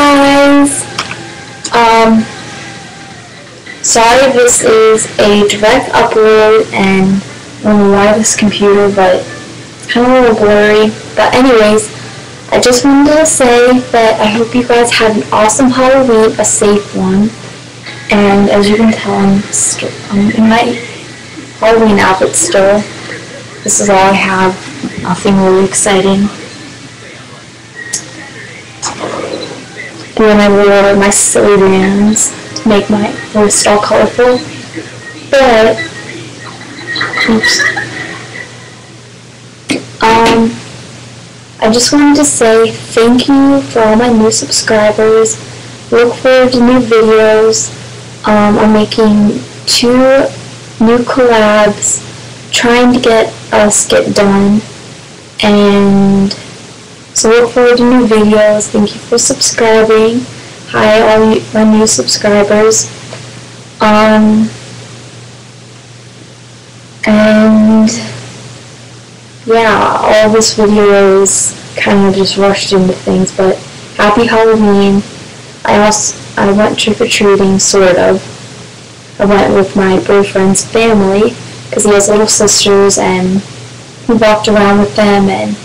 guys! Um, sorry this is a direct upload and on a wireless computer, but it's kind of a little blurry. But anyways, I just wanted to say that I hope you guys had an awesome Halloween, a safe one. And as you can tell, I'm, I'm in my Halloween outfit still. This is all I have. Nothing really exciting. And I wore my silly bands to make my wrist all colorful. But, oops. Um, I just wanted to say thank you for all my new subscribers. Look forward to new videos. Um, I'm making two new collabs, trying to get us get done. And so look forward to new videos. Thank you for subscribing. Hi, all my new subscribers. Um, and yeah, all this video is kind of just rushed into things, but happy Halloween. I also I went trick or treating, sort of. I went with my boyfriend's family because he has little sisters, and we walked around with them and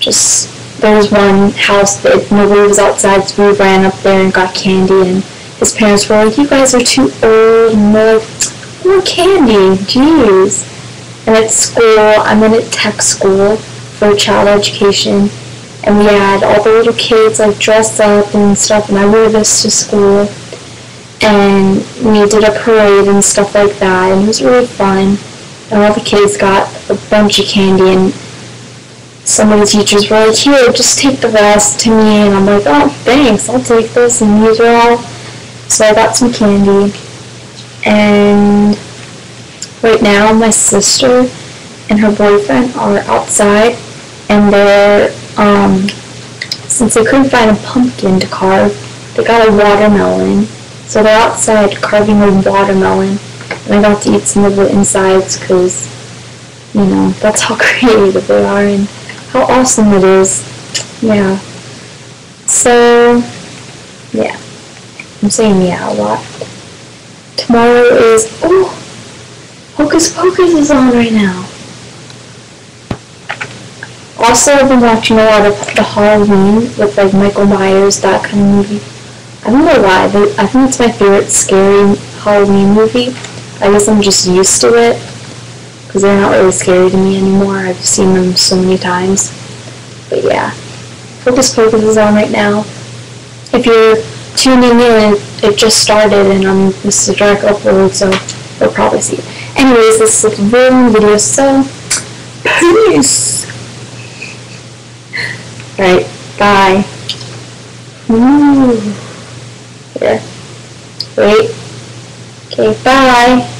just there was one house that nobody was outside, so we ran up there and got candy, and his parents were like, "You guys are too old," like, "More candy, jeez." And at school, I'm in a tech school for child education, and we had all the little kids like dressed up and stuff, and I wore this to school, and we did a parade and stuff like that, and it was really fun. And all the kids got a bunch of candy, and some of the teachers were like, here, just take the rest to me. And I'm like, oh, thanks, I'll take this. And these are all. So I got some candy. And right now, my sister and her boyfriend are outside. And they're, um, since they couldn't find a pumpkin to carve, they got a watermelon. So they're outside carving a watermelon. And I got to eat some of the insides because, you know, that's how creative they are. And how awesome it is. Yeah. So, yeah. I'm saying yeah a lot. Tomorrow is, oh, Hocus Pocus is on right now. Also, I've been watching a lot of the Halloween with like Michael Myers, that kind of movie. I don't know why, but I think it's my favorite scary Halloween movie. I guess I'm just used to it because they're not really scary to me anymore. I've seen them so many times. But yeah, Hocus Pocus is on right now. If you're tuning in, it just started and um, this is a direct upload, so you'll probably see it. Anyways, this is a very long video, so peace! Right, bye. Ooh. Here. Wait. Okay, bye.